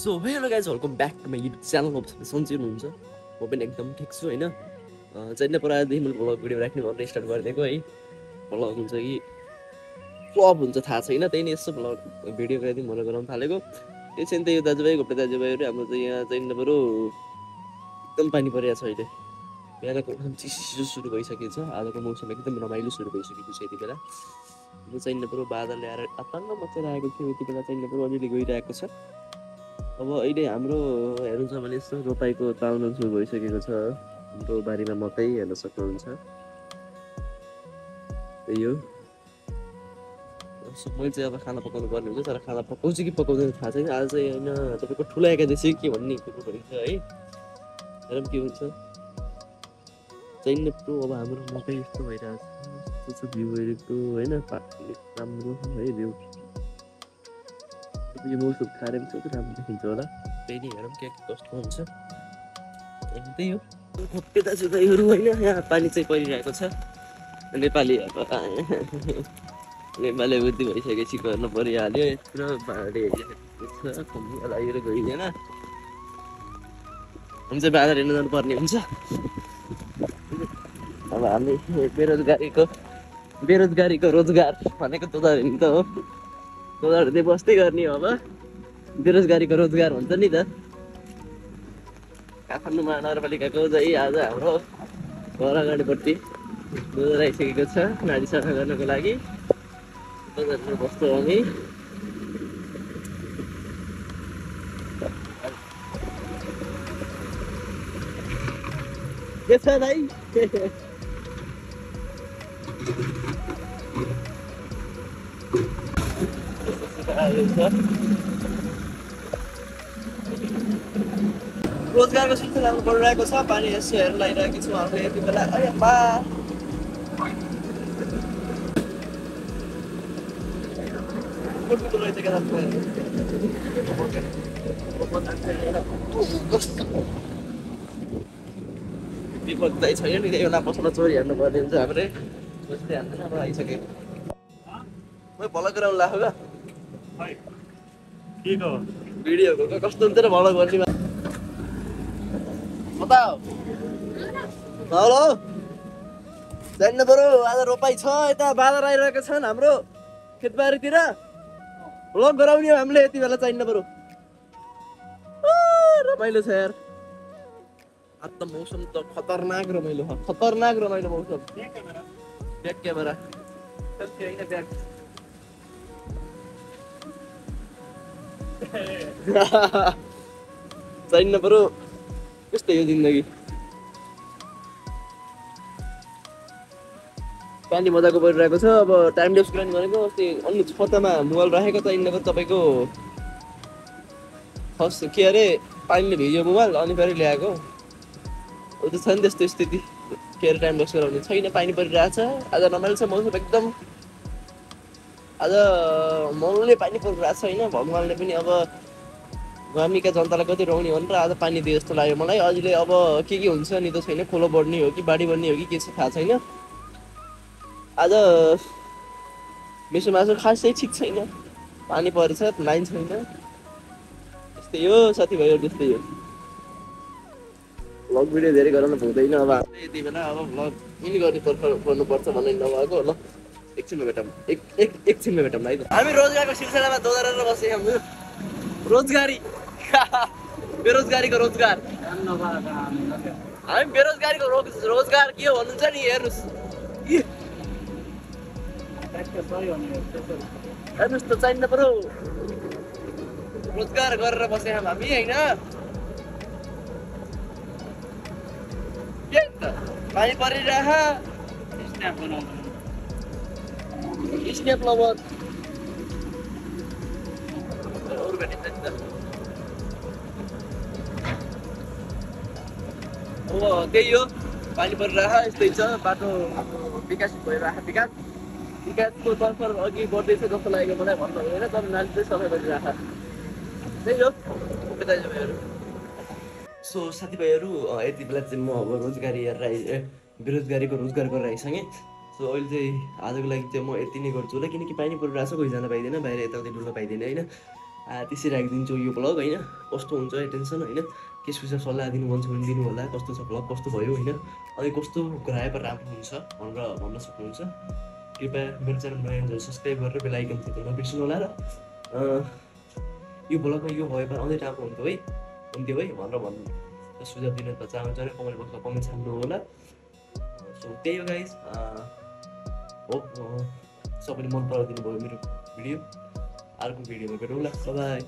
So hello guys welcome back to my YouTube च्यानलमा सन्चै हुनुहुन्छ। म पनि एकदम ठिक छु होइन? चाहिँ परादेखि मैले भ्लग भिडियो राख्ने भनेर स्टार्ट गरिदिएको है। भ्लग हुन्छ कि? फ्लप हुन्छ थाहा छैन। त्यही नै यसो भ्लग भिडियो गराइदिउँ भनेर गराउनु थालेको। त्यो चाहिँ त्यही यो दाजुभाइ घोप्टे दाजुभाइहरू। हाम्रो चाहिँ यहाँ चाहिँ बरु एकदम पानी परिरहेको छ अहिले। बिहानको एकदम चिसो चिसो सुरु भइसकेको छ। आजको मौसम एकदम रमाइलो सुरु भइसकेको छ यति बेला। यो चाहिँ बरु बादल ल्याएर अतङ्ग मचेर आएको थियो यति बेला चाहिँ बरु अलिअलि गइरहेको छ। अब अहिले हाम्रो हेर्नु छ भने यस्तो रोपाइको ताउनु सुरु भइसकेको छ। हाम्रो बारीमा मकै हेर्न सक्नुहुन्छ। त्यही हो। मैले चाहिँ अब खाना पकाउनु पर्ने हुन्छ तर खाना पकाउँछु कि पकाउँदैन थाहा छैन। आज चाहिँ होइन तपाईँको ठुलो एकादशी के भन्ने कुरो भनेको छ है। हेरौँ के हुन्छ। चाहिँ प्रो अब हाम्रो मकै यस्तो भइरहेको छ यस्तो भ्यू हेरेको होइन राम्रो है भ्यू यो मौसम खाएर पनि चाहिँ राम्रो देखिन्छ होला त्यही नै हेरौँ के के कस्तो हुन्छ त्यही हो खोप्टे दाजुभाइहरू होइन यहाँ पानी चाहिँ परिरहेको छ नेपाली अब नेपाली बुद्धि भइसकेपछि गर्नु परिहाल्यो यत्रो भाँडे कम्ती लागेर गइँदैन हुन्छ बाजार हेर्न जानुपर्ने हुन्छ अब हामी बेरोजगारीको बेरोजगारीको रोजगार भनेको तोदाहरू नि त हो। तोदाहरू चाहिँ बस्दै गर्ने हो अब। बेरोजगारीको रोजगार हुन्छ नि त। काठमाडौँ महानगरपालिकाको चाहिँ आज हाम्रो घर अगाडिपट्टि डोजर आइसकेको छ नाडी सफा गर्नको लागि। बजारमा बस्छौँ हामी के छ भाइ रोजगारको सिलसिला बढिरहेको छ पानी यसो हेरेर लगाइरहेको छु हामीले यति बेला। अरे बा। विपद छैन नि बेला पसल चोरी हान्नु पर्ने हुन्छ हाम्रै। सोच्दै हान्दैन अब आइसक्यो म भल गराउनु लाग्यो क्या के को भिडियोको कस्तो हुन्छ र भल गर्ने कता हो हेलो जान्न बरु आज रोपाइ छ यता बादर आइरहेका छन् हाम्रो खेतबारीतिर भ्लग गराउने हो हामीले यति बेला चाहिन्न बरु रमाइलो छ यार आज त मौसम त खतरनाक रमाइलो छ खतरनाक रमाइलो मौसम चाहिन्न बरु यस्तै हो जिन्दगी पानी मजाको परिरहेको छ अब टाइम लेप्स गरेको अस्ति अन्य छतामा मोबाइल राखेको चाहिएको तपाईँको। फर्स्ट के अरे पानीले भिज्यो मोबाइल अनि फेरि ल्याएको। हो त छ नि त्यस्तो स्थिति। के अरे टाइम लेप्स गराउने छैन पानी परिरहेको छ आज रमाइलो छ मौसम एकदम। आज मलले पानी परिरहेको छ होइन भगवान्ले पनि अब गामीका जनतालाई कति रौनी भनेर आज पानी दिए जस्तो लाग्यो मलाई। अहिले अब के के हुन्छ नि त छैन खोलो बढ्ने हो कि बाढी बढ्ने हो कि के छ थाहा छैन। आज मिसो मासु खासै ठिक छैन। पानी पर्छ लाइन छैन। त्यस्तै हो साथीभाइहरू त्यस्तै हो। भ्लग भिडियो धेरै गराउनु हुँदैन अब। हामीले यति बेला अब भ्लग पनि गर्नु पर्छ गर्नुपर्छ भन्ने नभएको ल। एकछिनमा भेटौँ। एक एक एकछिनमा भेटौँ है त हामी रोजगारको सिलसिलामा दोहोऱ्याएर बसेँ हाम्रो रोजगारी। बेरोजगारीको रोजगार। हामी बेरोजगारीको रोज रोजगार के हो भन्नुहुन्छ नि हेर्नुहोस्। हेर्नुहोस् त चाहिन्न परो रोजगार गरेर बसेँ हामी होइन? पानी परिरह। स्नेप लबर अरू भेटिन्छ नि त अब त्यही हो। पानी परिरह यस्तै छ। बाटो विकास भइरह विकास। विकासको तर्फ अघि बढ्दैछ जस्तो लागेको मलाई भन्नु होइन तर नाली चाहिँ सफा गरिरह त्यही हो। दाजुभाइहरू सो साथीभाइहरू यति बेला चाहिँ म अब रोजगारी हेरेर बेरोजगारीको रोजगार गरेर आइसकेँ सो अहिले चाहिँ आजको लागि चाहिँ म यति नै गर्छु होला किनकि पानी परिरहेको छ कोही जान पाइँदैन बाहिर यताउति डुल्न पाइँदैन होइन? त्यसरी राखिदिन्छु यो ब्लग होइन? कस्तो हुन्छ टेन्सन होइन? के सुझाव सल्लाह दिनु मन भने दिनु होला कस्तो छ ब्लग कस्तो भयो होइन? अनि कस्तो गराए राम्रो हुन्छ भनेर भन्न सक्नुहुन्छ। कृपया मेरो च्यानल नयाँ सब्सक्राइब गरेर बेल आइकन नबिर्सनु होला र यो ब्लगमा यो भयो भने अझै राम्रो हुन्थ्यो है। हुन्थ्यो है भनेर भन्नु सुझाव दिन त चाहन्छ भने कमेन्ट बक्समा कमेन्ट छान्नु होला। सो त्यही हो गाइज होप सबैले मन पराइदिनु भयो मेरो भिडियो। अर्को भिडियोमा भेटौँला बाई